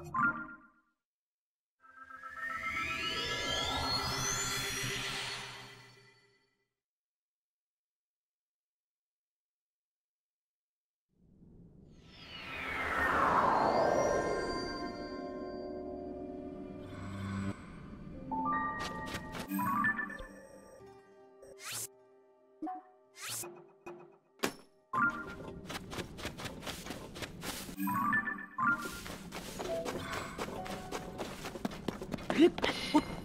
you 그, 어.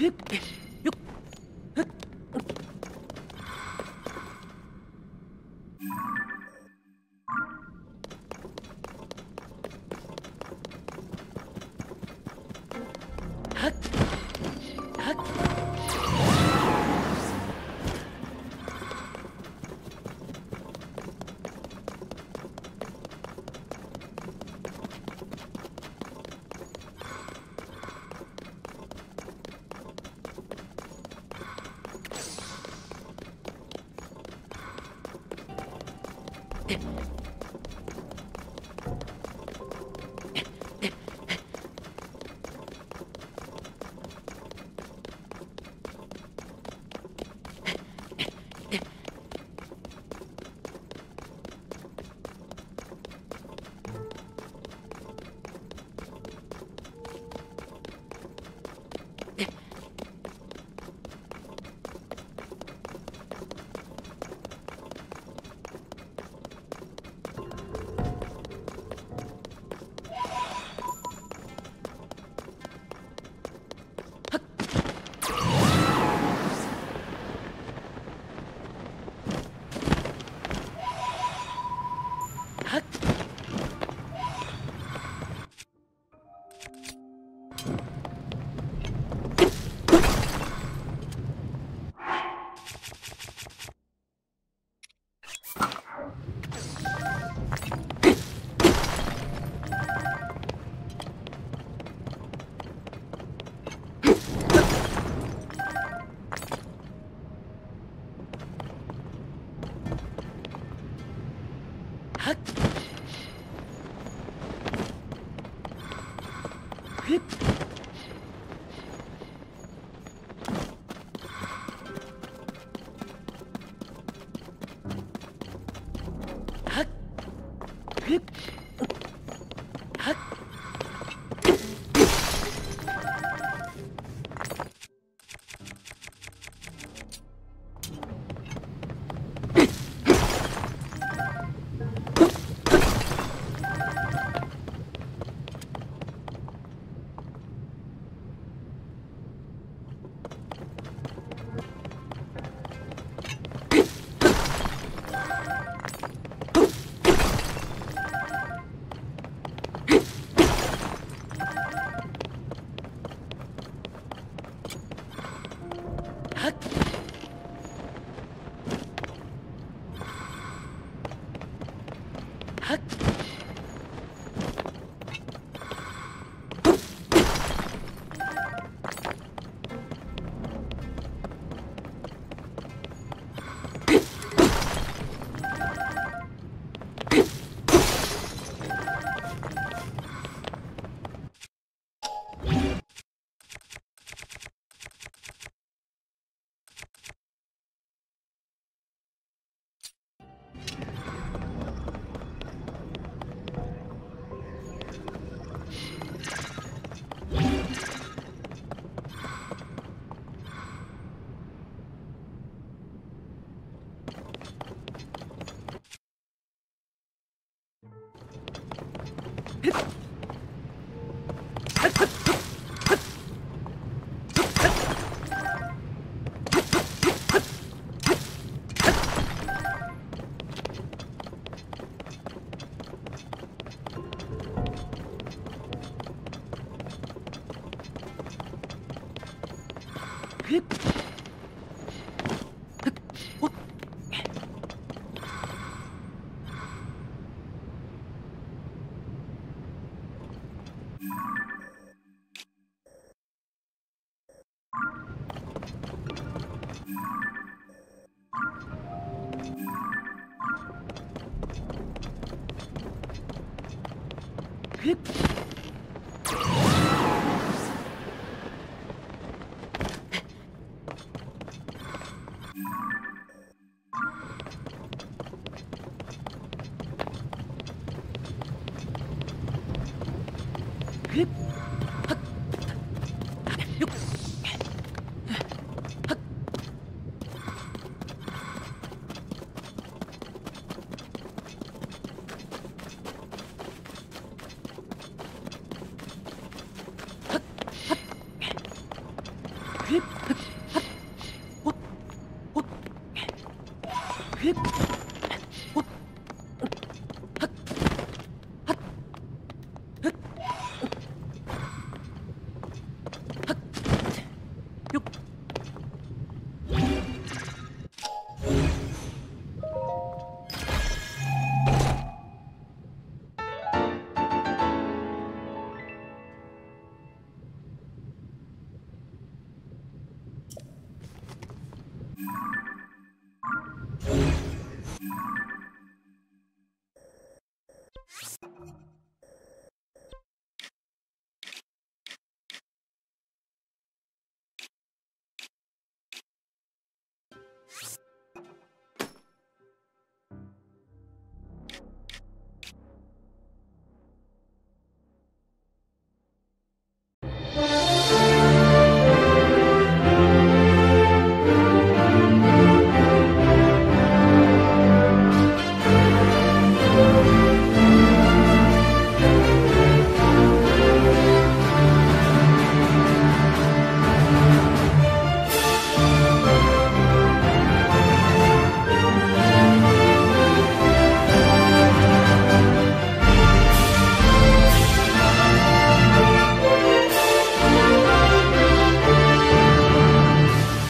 はえっ Hip! Hip.